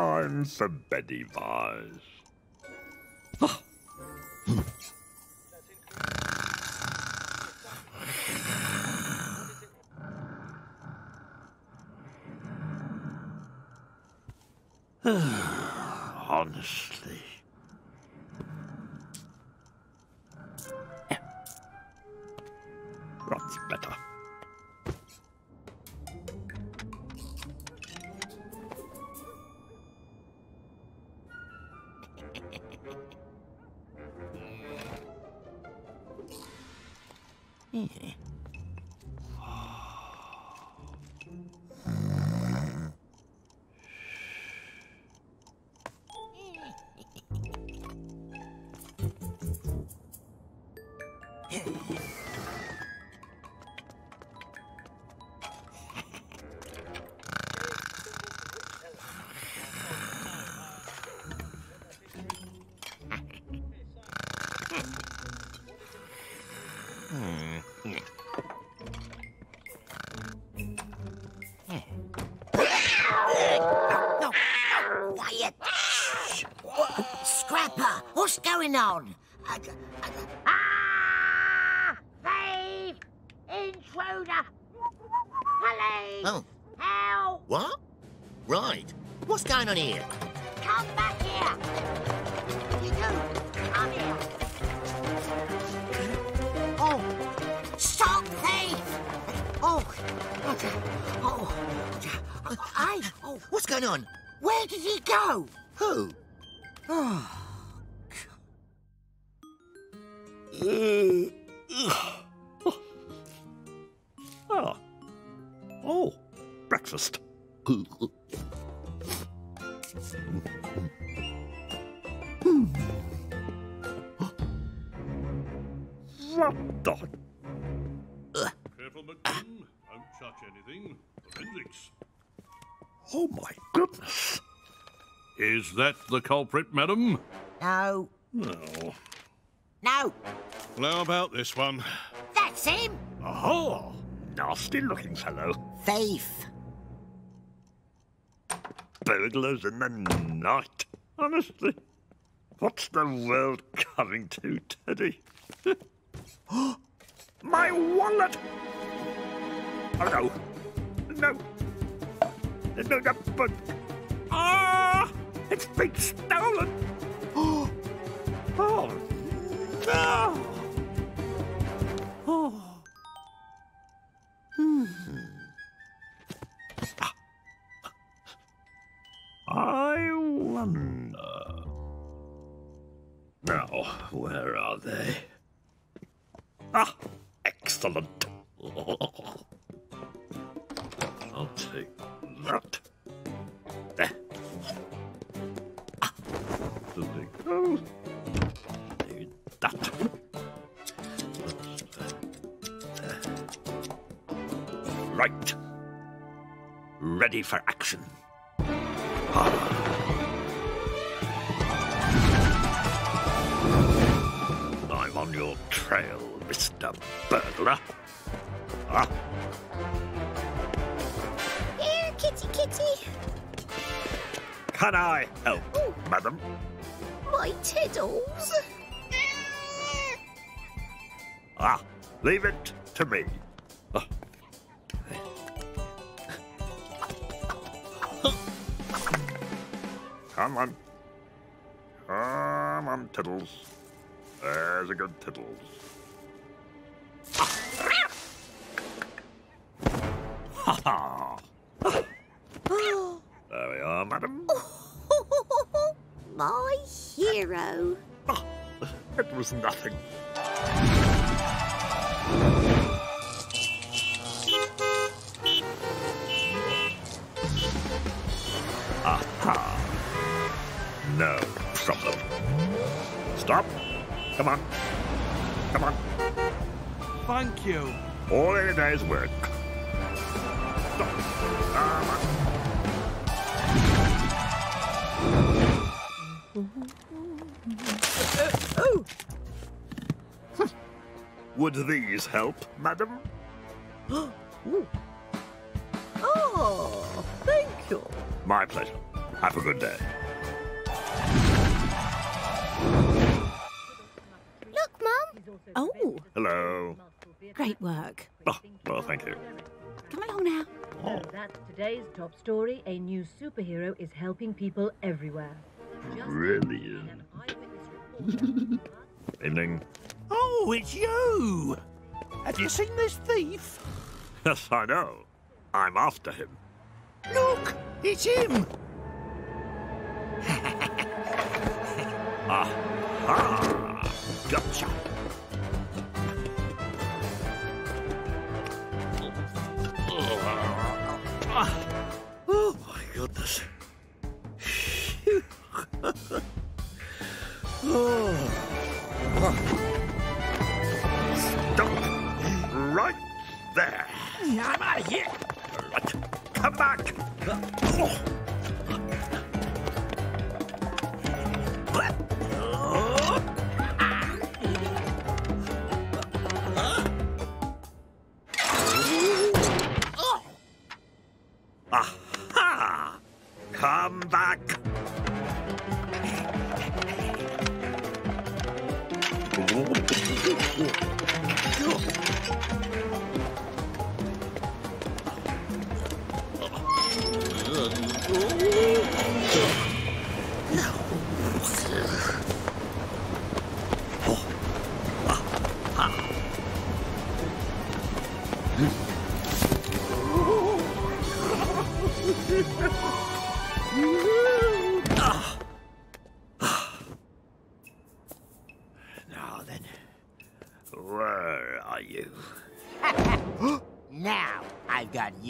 Time for Betty Vise. What's going on? Uh, uh, Ah! Thief! Intruder! Police! Oh, Help! what? Right. What's going on here? Come back here! You do! Come here! Oh, stop thief! Oh. Oh, hey, oh, what's going on? Where did he go? Who? Touch anything. Forensics. Oh my goodness. Is that the culprit, madam? no, No. no, Well, how about this one? that's him. Oh, nasty looking fellow. Thief. Burglars in the night. Honestly. What's the world coming to, Teddy? My wallet! Oh no. No. No, no, but. Ah! It's been stolen! Oh, oh no! Oh. Hmm. I wonder. Now, where are they? Ah, excellent. I'll take that. There. Ah. Right. Ready for action. I'm on your trail, Mr. Burglar. Ah, kitty can I help, Oh. madam? My tiddles! Ah, leave it to me. Ah. Come on. Come on, Tiddles. There's a good Tiddles. Was nothing. Aha! No problem. Stop. Come on. Come on. Thank you. All in a day's work. Would these help, madam? Oh, Oh, thank you. My pleasure. Have a good day. Look, Mum. Oh, Hello. great work. Oh, well, thank you. Come along now. So that's today's top story. A new superhero is helping people everywhere. Brilliant. an Evening. Oh, it's you! Have you seen this thief? Yes, I know. I'm after him. Look, it's him! Ah, gotcha.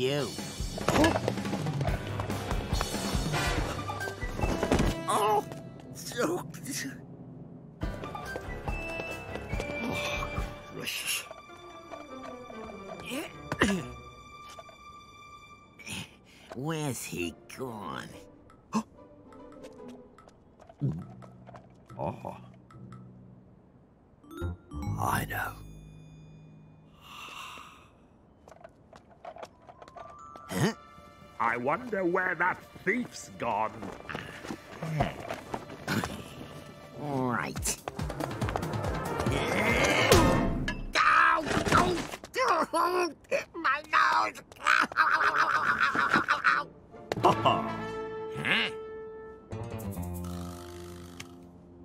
You. Oh, so. Oh, gracious. Where's he gone? Oh. I know. Huh? I wonder where that thief's gone. Right. Ow! Ow! My nose! Ha Huh?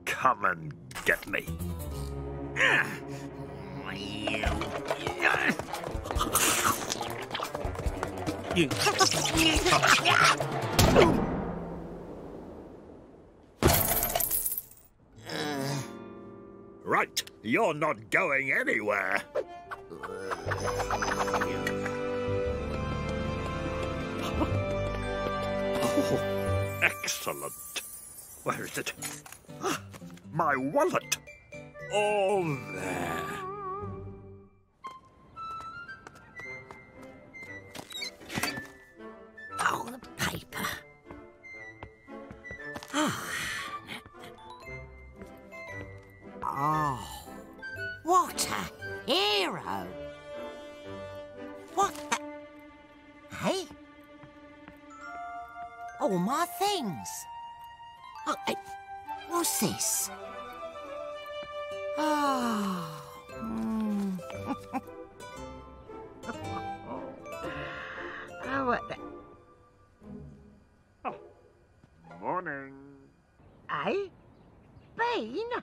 Come and get me. Ah. You. Right, you're not going anywhere. Oh, excellent. Where is it? Ah, My wallet. All there. 哎，背呢？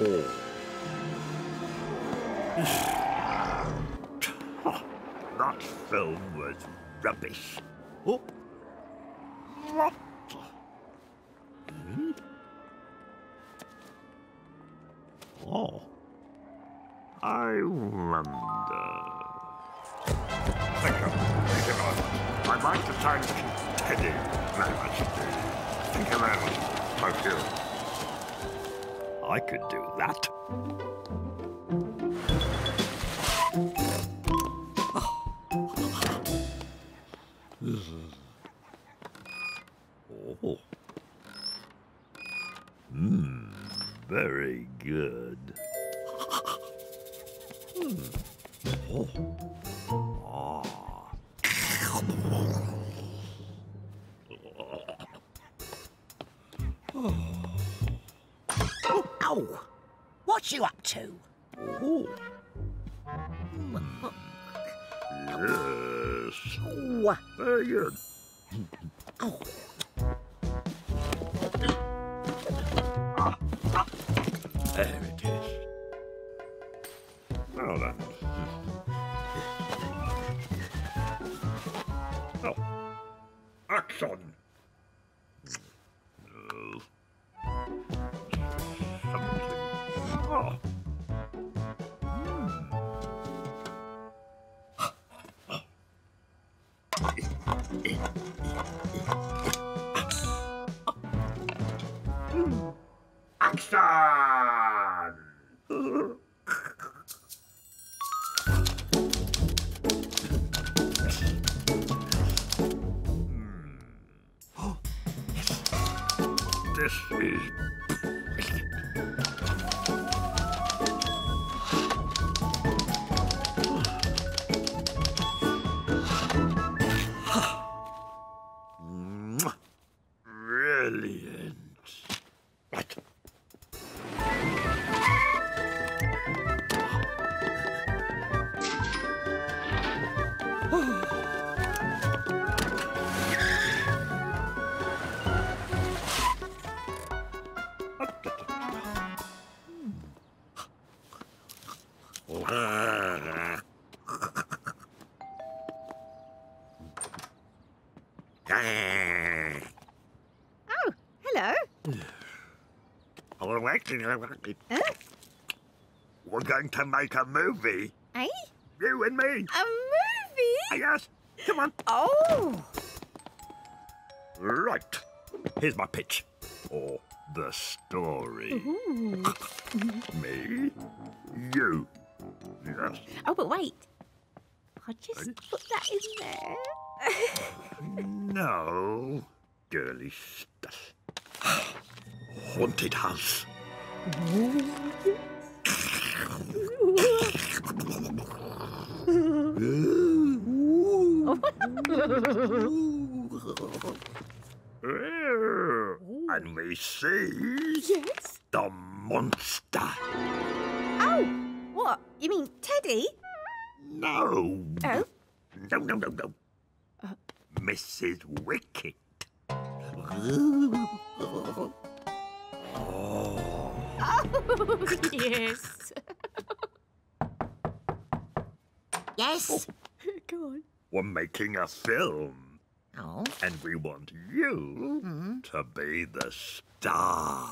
All. that film was rubbish. Oh. What? Hmm? Oh. I wonder. Thank you. Thank you, Lord. I'd like to thank Teddy very much indeed. Thank you very much. Thank you. I could do that. This is. We're going to make a movie. Eh? You and me. A movie? Yes. Come on. Oh. Right. Here's my pitch. Or the story. Me. You. Yes. Oh, but wait. I'll just put that in there. No. Girly stuff. Haunted house. And we see yes. the monster. Oh, what? You mean Teddy? No. Oh. No, no, no, no. Mrs. Wicket. Oh, Oh, yes. Yes? Oh, go on. We're making a film, Oh, and we want you mm-hmm. to be the star.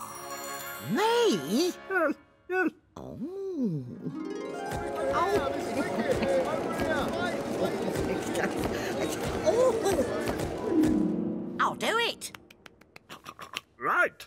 me? Yes, yes. Oh. Oh. I'll do it. Right.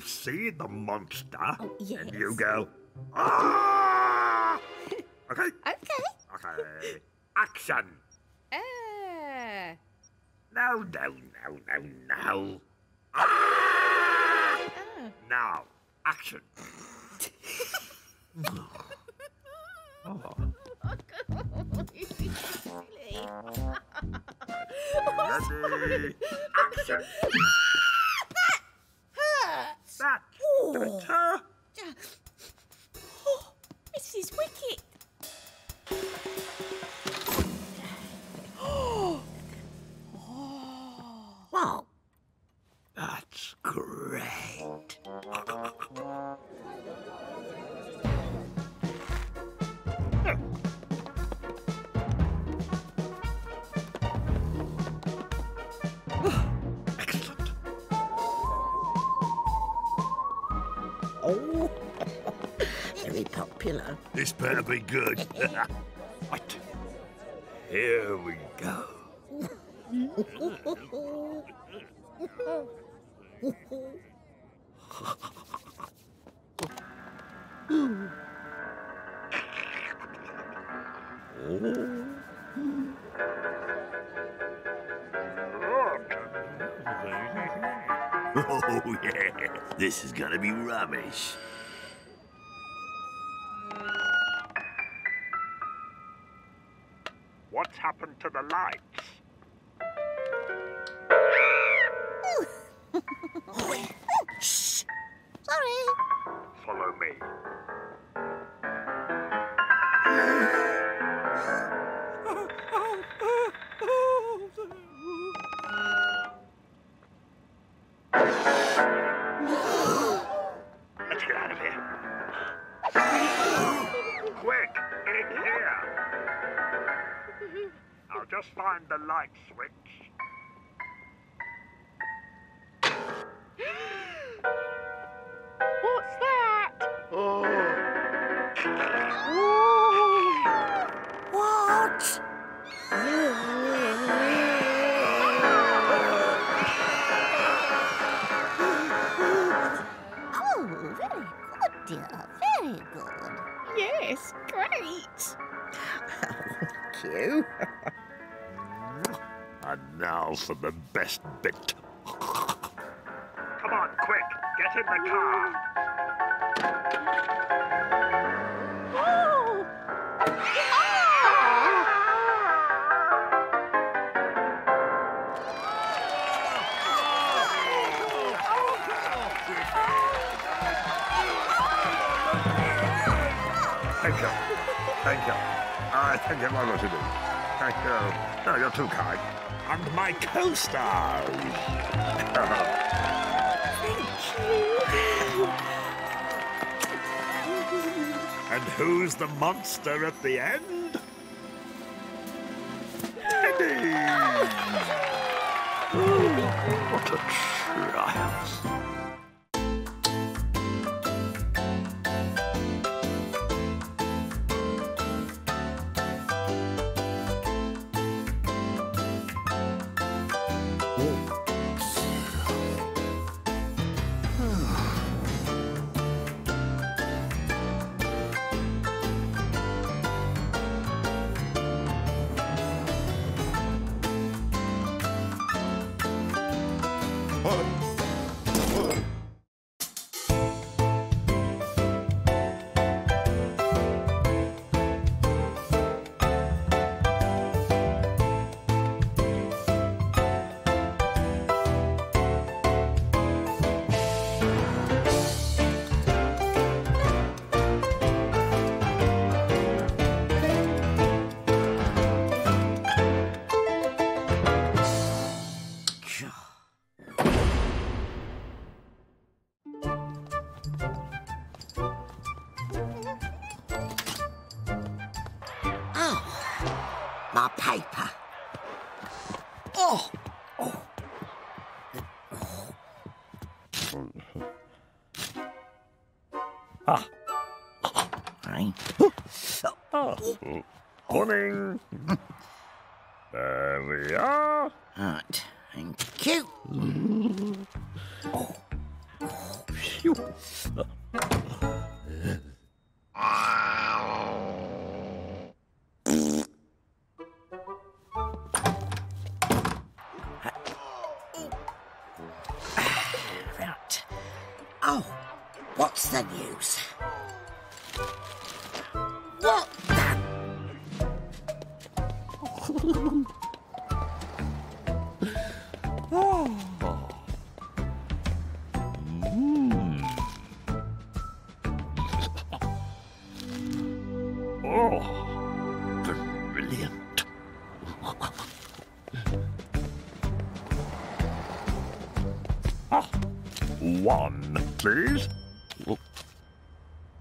see the monster, Oh, and you go, ah! Okay, Okay. okay. Action! Uh, No, no, no, no, no. This better be good. right. Here we go. Oh, yeah. This is gonna be rubbish. Happened to the lights? Shh. Sorry. Follow me. Thank. And now for the best bit. Come on, quick, get in the car. Oh! Thank you. Thank you. I think it was to. Thank you. No, you're too kind. And my co-stars. Thank you. and who's the monster at the end? Teddy! what a triumph. Morning. there we are. Right. Thank you.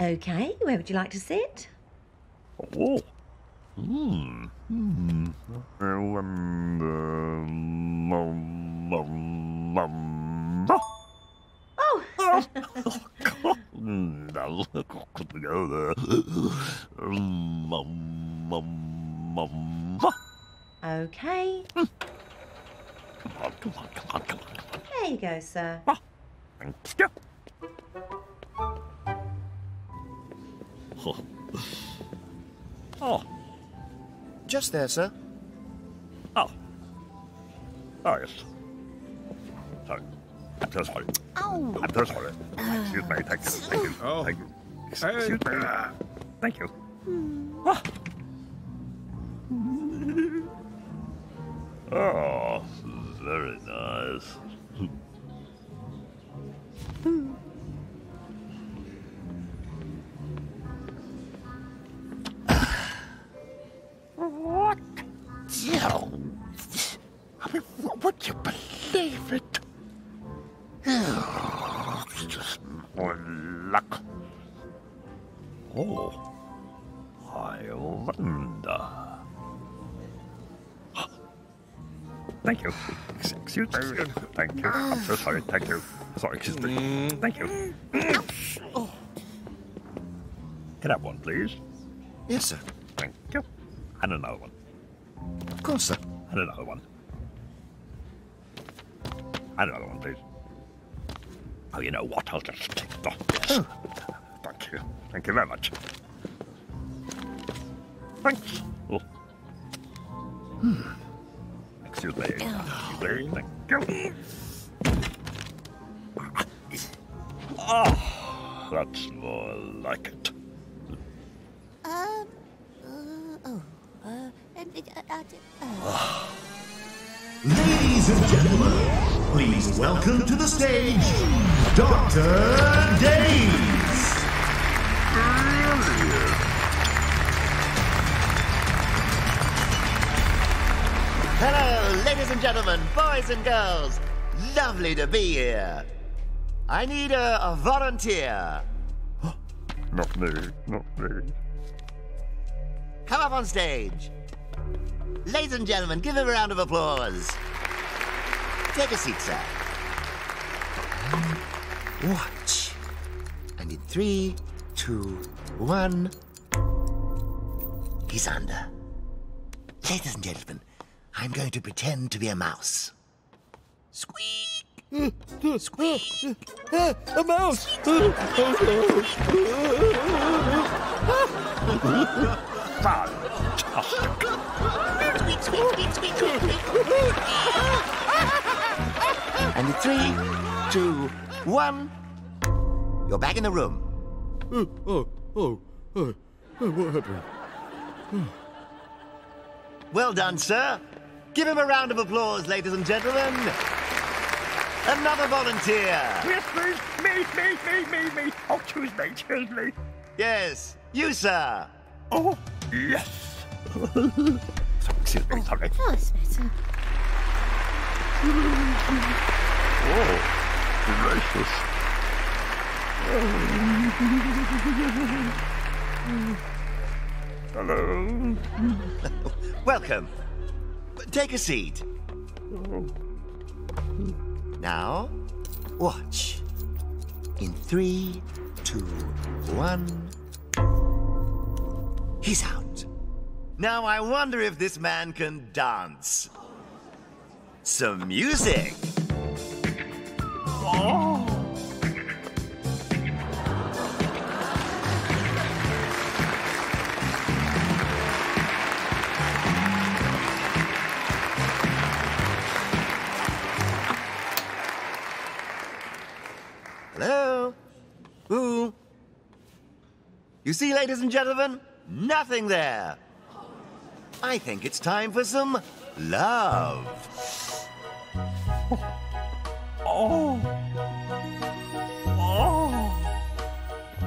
Okay, where would you like to sit? Oh. Hmm. Hmm. Oh, Mm, no, couldn't go there. Okay. Come on, come on, come on, come on, come on. There you go, sir. Thank you. Oh. Oh. Just there, sir. Oh. Oh, yes. Sorry. I'm so sorry. Oh, I'm so sorry. Excuse me. Thank you. Thank you. Oh. Thank you. Excuse me. Uh. Thank you. Hmm. Ah. Oh, sorry. Thank you. Sorry. Excuse me. Thank you. Can I have one, please? Yes, sir. Thank you. And another one. Of course, sir. And another one. And another one, please. Oh, you know what? I'll just take the. Yes. Thank you. Thank you very much. Like it. um, uh, oh, uh, and, uh, uh, uh, Ladies and gentlemen, please welcome to the stage Dr. Days. Hello, ladies and gentlemen, boys and girls. Lovely to be here. I need a, a volunteer. Not me. Not me. Come up on stage. Ladies and gentlemen, give him a round of applause. Take a seat, sir. Watch. And in three, two, one. He's under. Ladies and gentlemen, I'm going to pretend to be a mouse. Squeak! Squeak! a mouse! And three, two, one. You're back in the room. oh, oh, oh, oh, what happened? Well done, sir. Give him a round of applause, ladies and gentlemen. Another volunteer. Yes, please. Me, me, me, me, me. Oh, choose me, choose me. Yes, you, sir. Oh, yes. sorry, excuse me, sorry. oh, oh it's better. Oh, gracious. Hello. Welcome. Take a seat. Oh. Now, watch. In three, two, one. He's out. Now I wonder if this man can dance. Some music. Hello? See, ladies and gentlemen, nothing there. I think it's time for some love. Oh. Oh.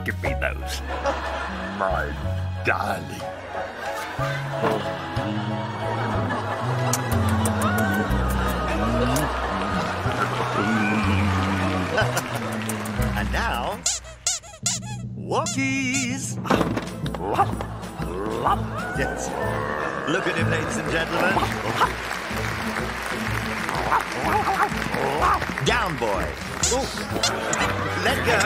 Give me those. My darling. And now, walkies. Yes. Look at him, ladies and gentlemen. Down, boy. Ooh. Let go.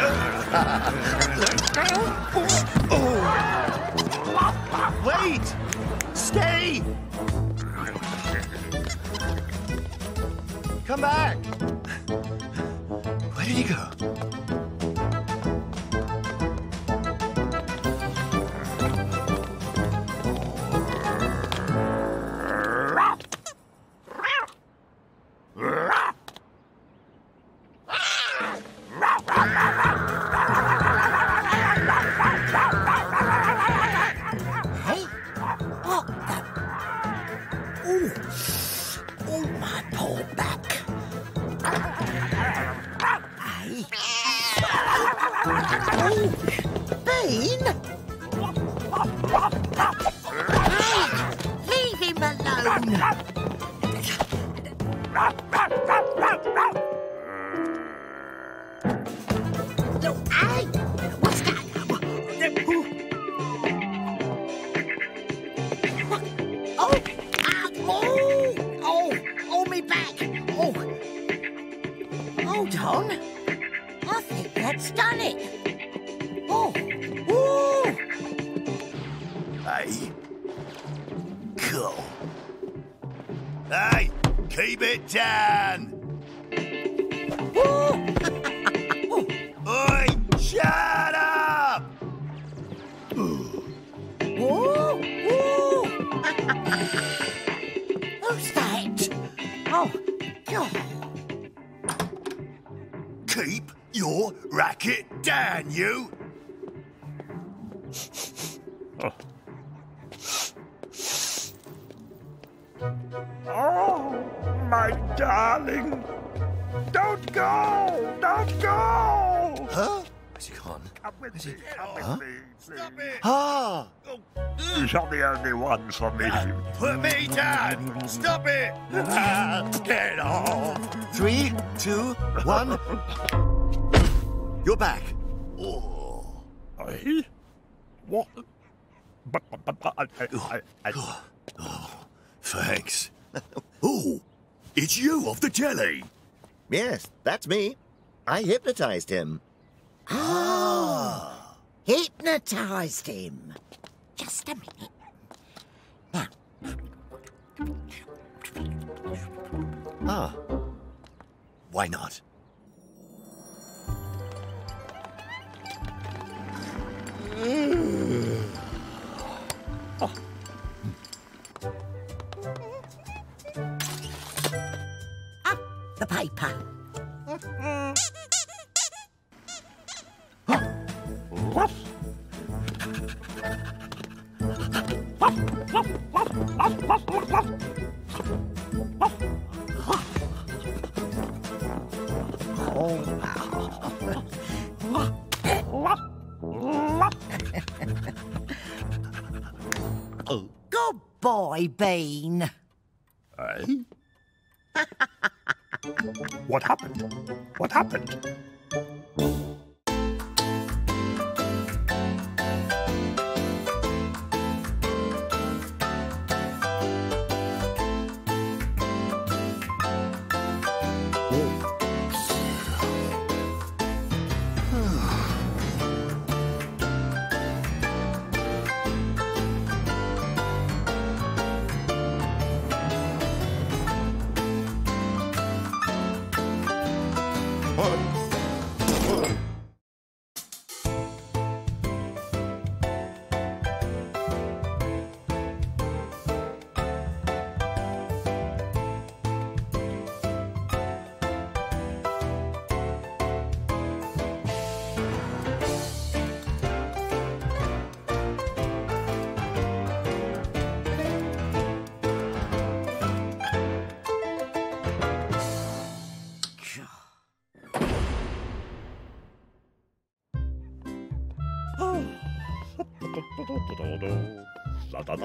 Ooh. Wait. Stay. Come back. Where did he go? Darling. Don't go. Don't go. Huh? Where's he gone? Come with me. Come Huh? with me, please. Ah! You're the only one for me. Put me down! Stop it! Get off! Three, two, one. You're back. Oh. Hey? What? But, but, but, I, I, I, I, Oh, thanks. oh, it's you off the telly. Yes, that's me. I hypnotized him. Ah. Hypnotized him. Just a minute. Now, Ah. Why not? ah, the. Good boy, Bean. What happened? What happened?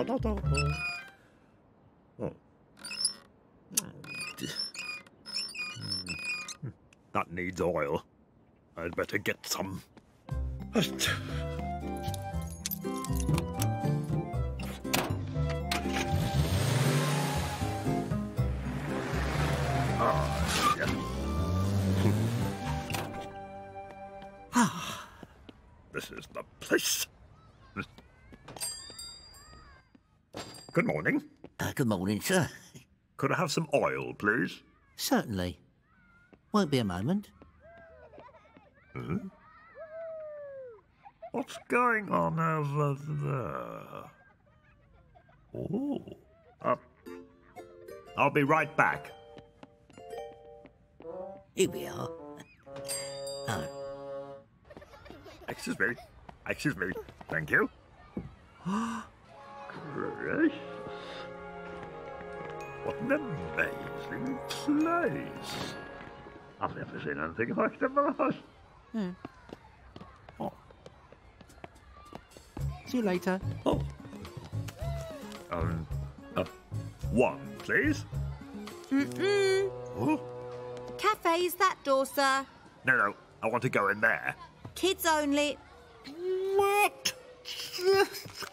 Oh. That needs oil. I'd better get some. Morning, sir. Could I have some oil, please? Certainly. Won't be a moment. Hmm? What's going on over there? Oh. Uh, I'll be right back. Here we are. Oh, Excuse me. Excuse me. Thank you. Gracious. What an amazing place. I've never seen anything like it in my life. Hmm. Oh. See you later. Oh. Um, uh, one, please. Mm-mm. Oh. Cafe's that door, sir. No, no, I want to go in there. Kids only. What?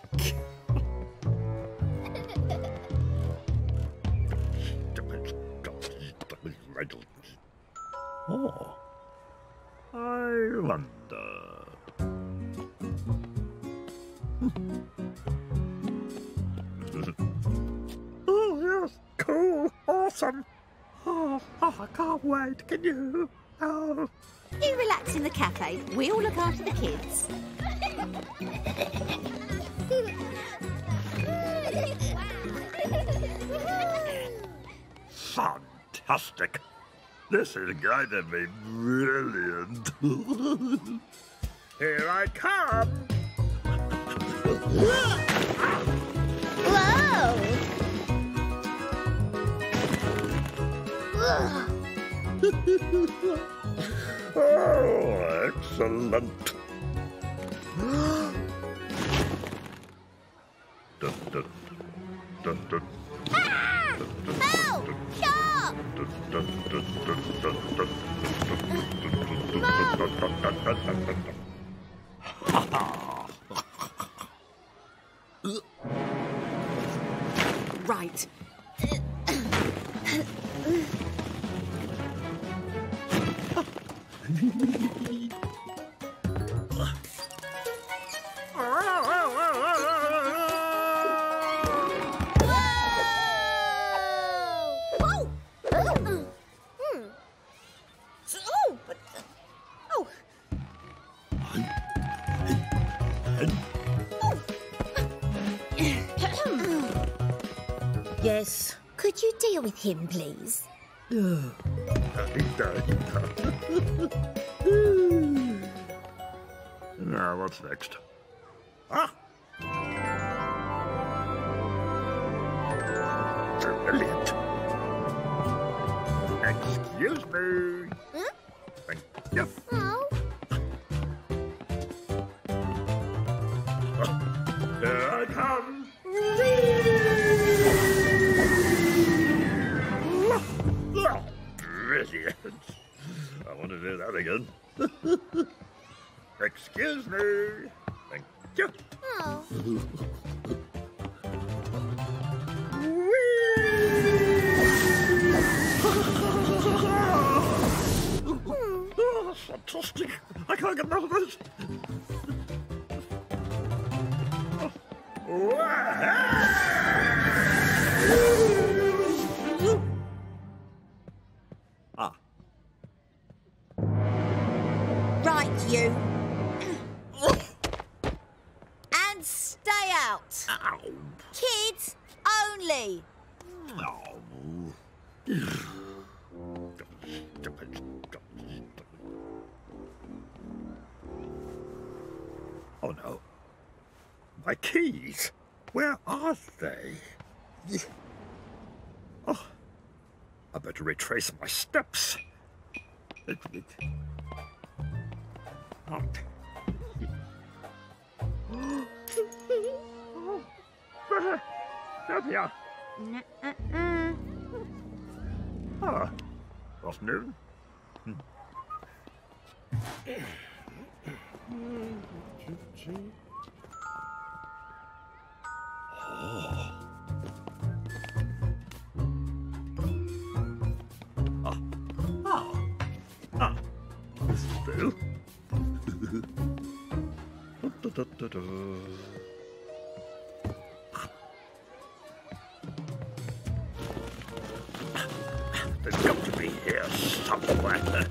can't. Can you? Oh. You relax in the cafe. We'll look after the kids. Fantastic. This is going to be brilliant. Here I come. Oh, excellent. dun, dun, him, please? now, what's next? Brilliant. Excuse me. Whoa! They've got to be here somewhere.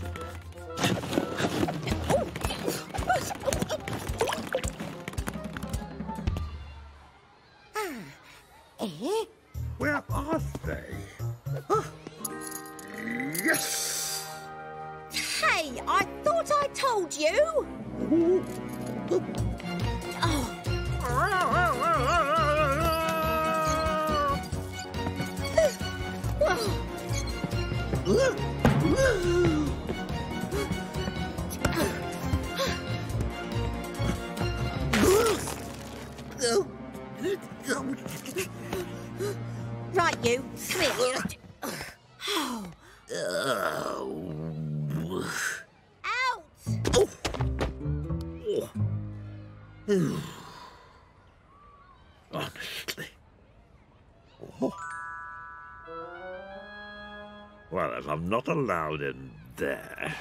I'm not allowed in there.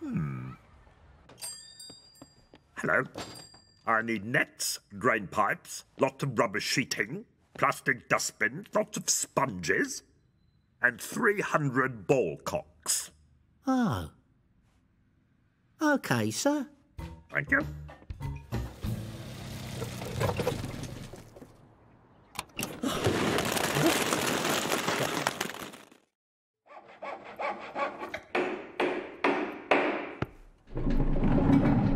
Hmm. Hello. I need nets, drain pipes, lots of rubber sheeting, plastic dustbins, lots of sponges, and 300 ball cocks. Oh. Okay, sir. Thank you.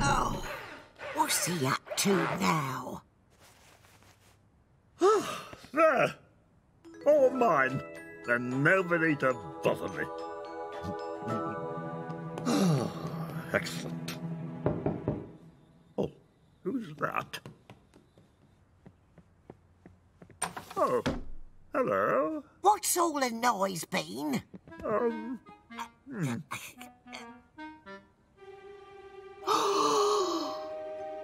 Oh, he up to now? There. All mine. Then nobody to bother me. Excellent. Oh, who's that? Oh, hello. What's all the noise been? Um, hmm.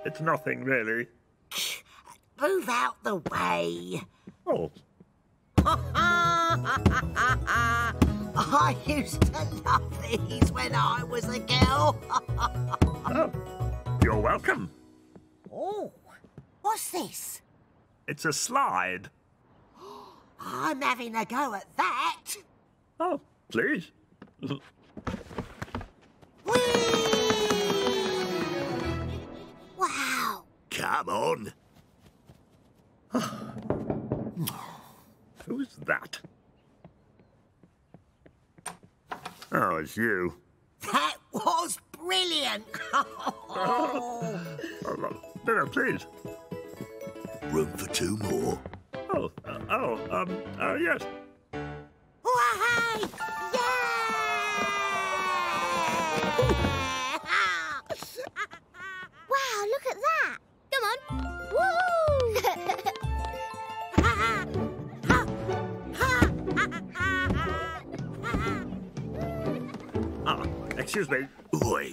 It's nothing really. Move out the way. Oh, I used to love these when I was a girl. oh, you're welcome. oh, what's this? It's a slide. I'm having a go at that. Oh, please. Wow. Come on. Who's that? Oh, it's you. That was brilliant. Oh, no, no, please. Room for two more. Oh, uh, oh, um, uh, yes. Why? Wow, look at that. Come on. Woo! Ah, excuse me, Oi,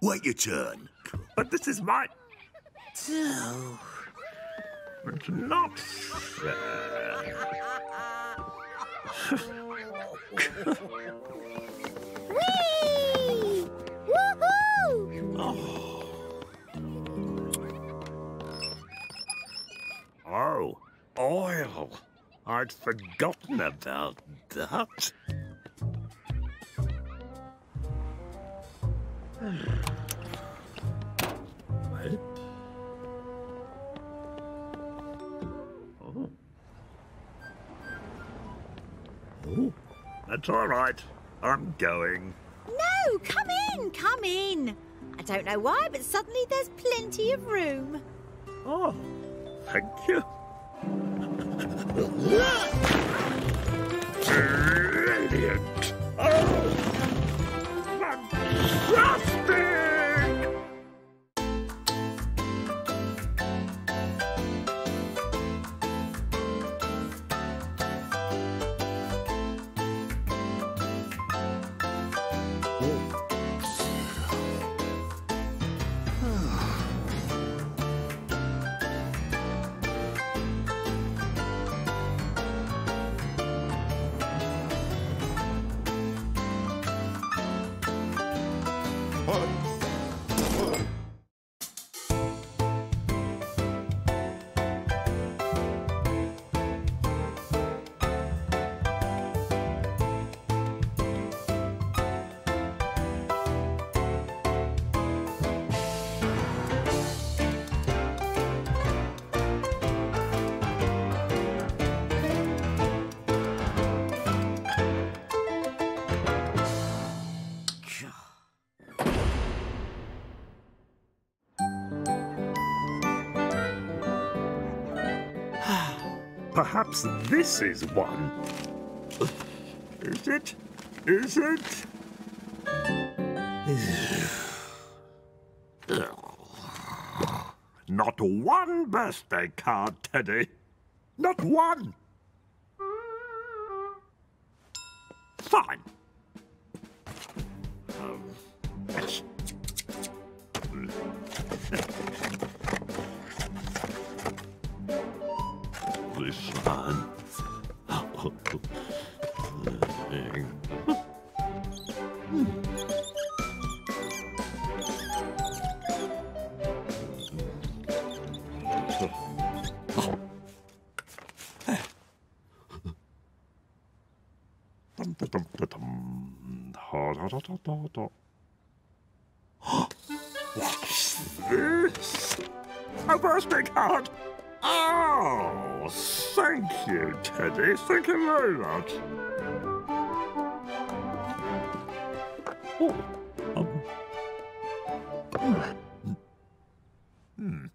wait your turn. but this is my... Oh, it's not fair. Whee! Woohoo! Oh, oil. I'd forgotten about that. Well. Oh. Oh, that's all right. I'm going. No, come in, come in. I don't know why, but suddenly there's plenty of room. Oh, thank you. Brilliant! This is one. Is it? Is it? Not one birthday card, Teddy. Not one. Fine. What's this? A birthday card! You, Teddy. Thank you very much. Oh, um. Hmm.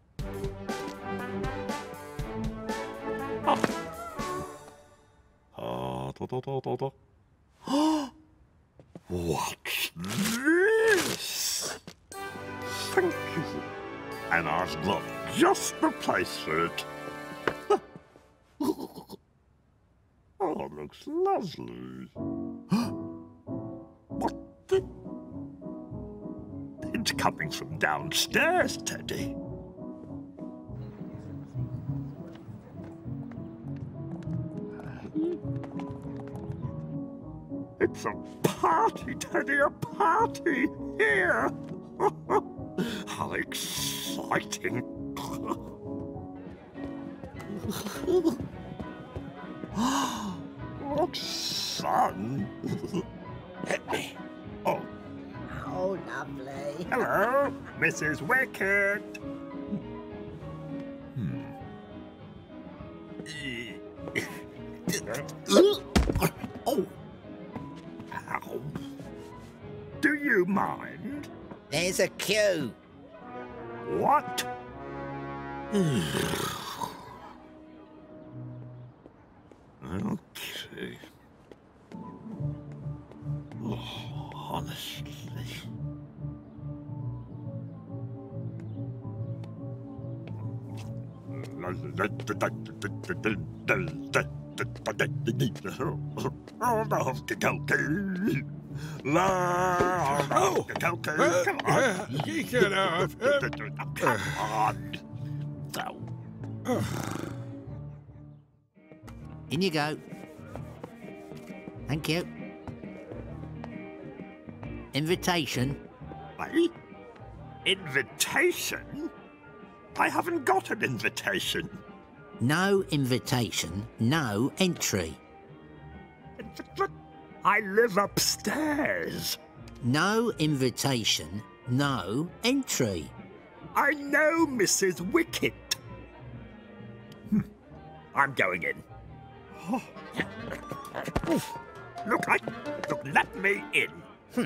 Ah. Ah, da, da, da, da, da. What's this? Thank you. And I've got just the place for it. What the? It's coming from downstairs, Teddy. It's a party, Teddy, a party here. How exciting. Sun? Let me. Oh, Oh, lovely. hello, Mrs. Wicket. Hmm. Oh. Ow. Do you mind? There's a queue. What? Come on. Get it off. Come on. In you go. Thank you. Invitation. me? Invitation? I haven't got an invitation. No invitation, no entry. I live upstairs. No invitation, no entry. I know Mrs. Wicket. Hmm. I'm going in. Oh. Look, I look. Let me in. Hmm.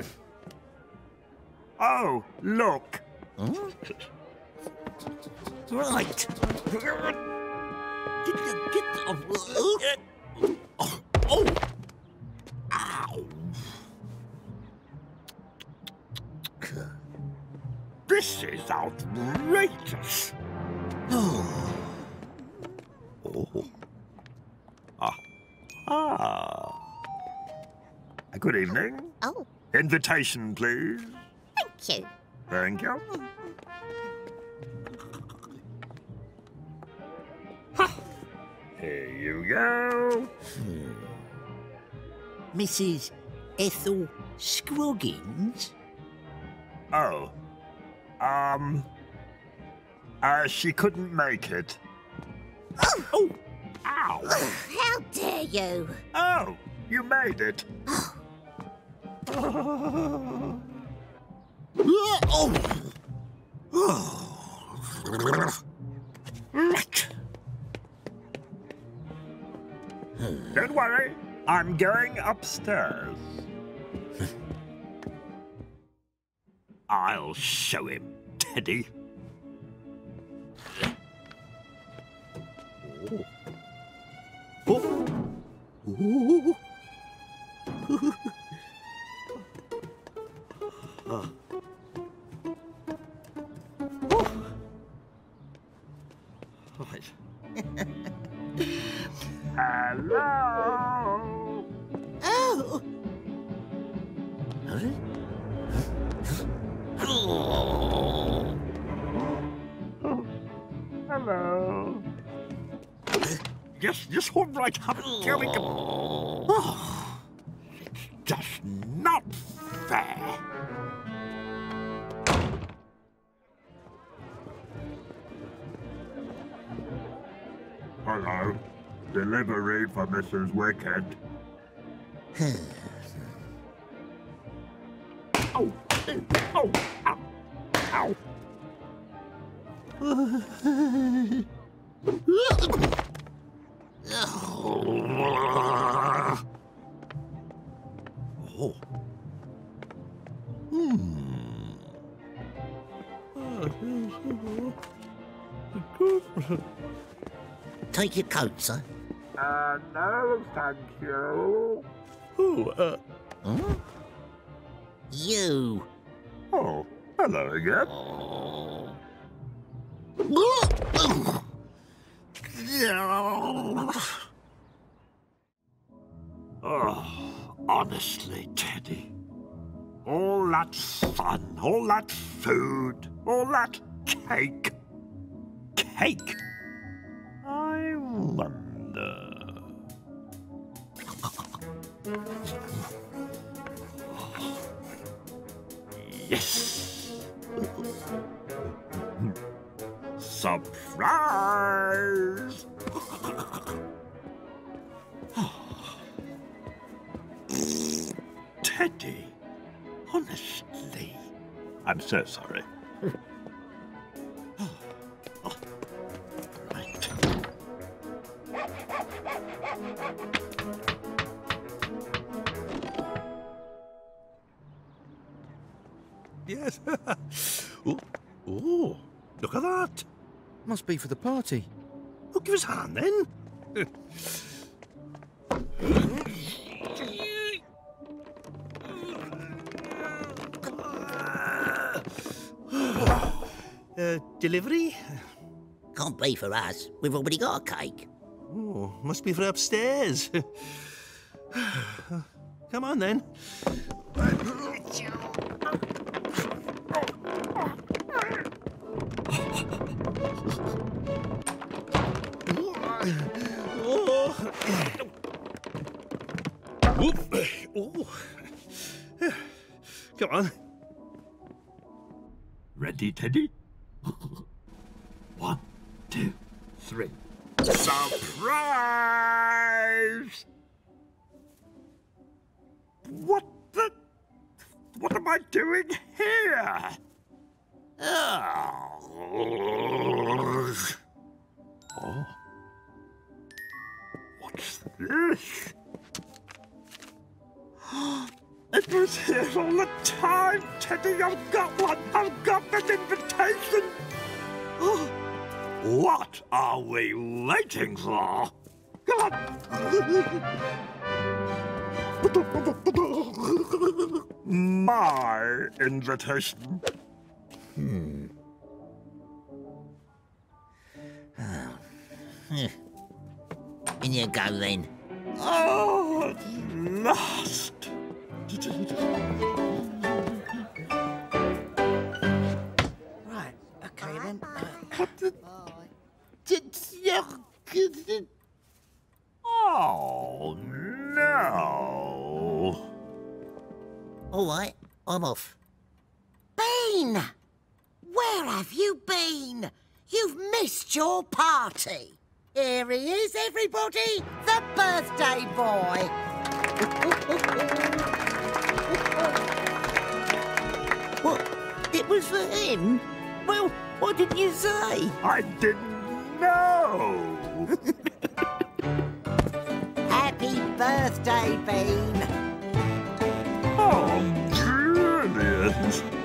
Oh, look. Right. Get the, get the, oh, oh. Outrageous. Oh. Ah. Ah. Good evening. Oh, Invitation, please. thank you. Thank you. Ha. Here you go. Mrs. Ethel Scroggins? Oh. Um. Uh, she couldn't make it. Oh! Ow! How dare you? Oh! You made it! Right. Don't worry, I'm going upstairs. I'll show him, Teddy. Right. Hello. Oh! Hello. Yes, yes, all right. I'm going. Oh, it's just not fair. Hello. Delivery for Mrs. Wicket. Oh, oh, oh, ow, ow. Take your coat, sir. Uh, no, thank you. Oh, uh, Huh? You. Oh, hello again. Oh, honestly, Teddy. All that fun, all that food, all that cake. Cake? I wonder. Yes! Surprise! Teddy, honestly, I'm so sorry. Look at that. Must be for the party. Oh, give us a hand then. uh, delivery? Can't be for us. We've already got a cake. Oh, must be for upstairs. Come on then. Come on. Ready, Teddy? One, two, three. Surprise! What the? What am I doing here? Oh. oh. What's this? It was here all the time, Teddy. I've got one. I've got an invitation. what are we waiting for? My invitation. Hmm. In you go then. Oh, at last. Right, okay then. Uh, oh, no. All right, I'm off. Bean! Where have you been? You've missed your party. Here he is, everybody, the birthday boy. It was for him? Well, what did you say? I didn't know. Happy birthday, Bean. Oh, brilliant.